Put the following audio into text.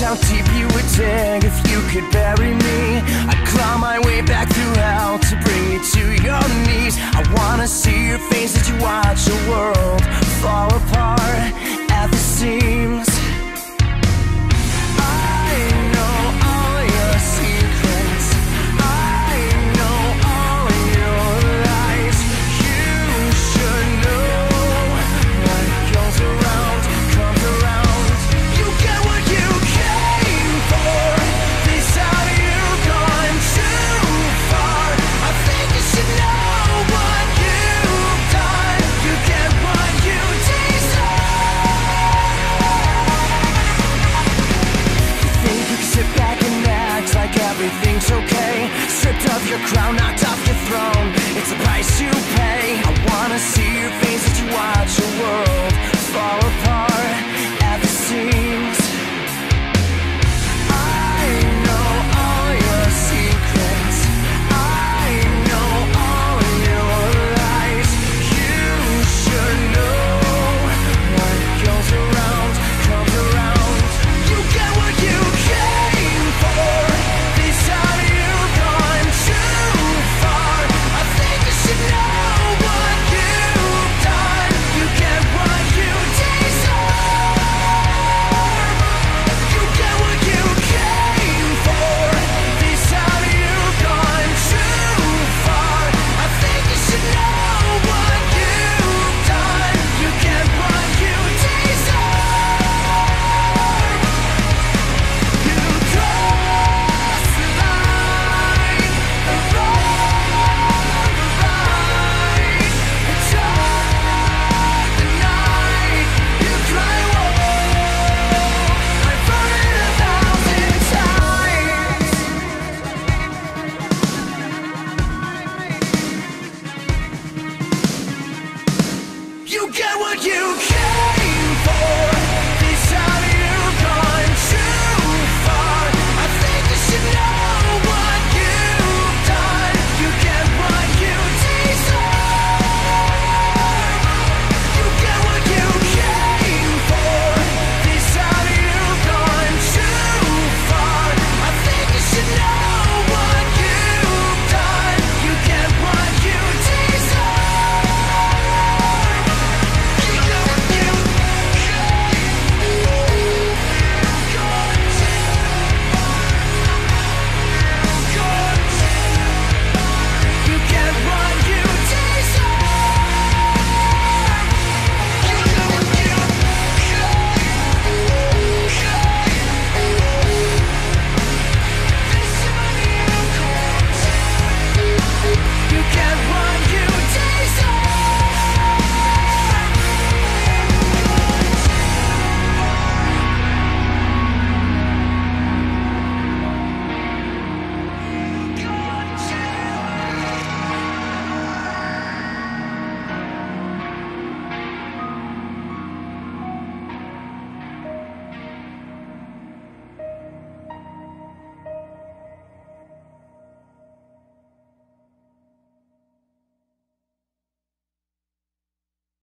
how deep you would dig if you could bury me. I'd claw my way back through hell to bring you to your knees. I wanna see your face as you watch the world Stripped of your crown, knocked off your throne. It's the price you pay. I wanna see your face as you watch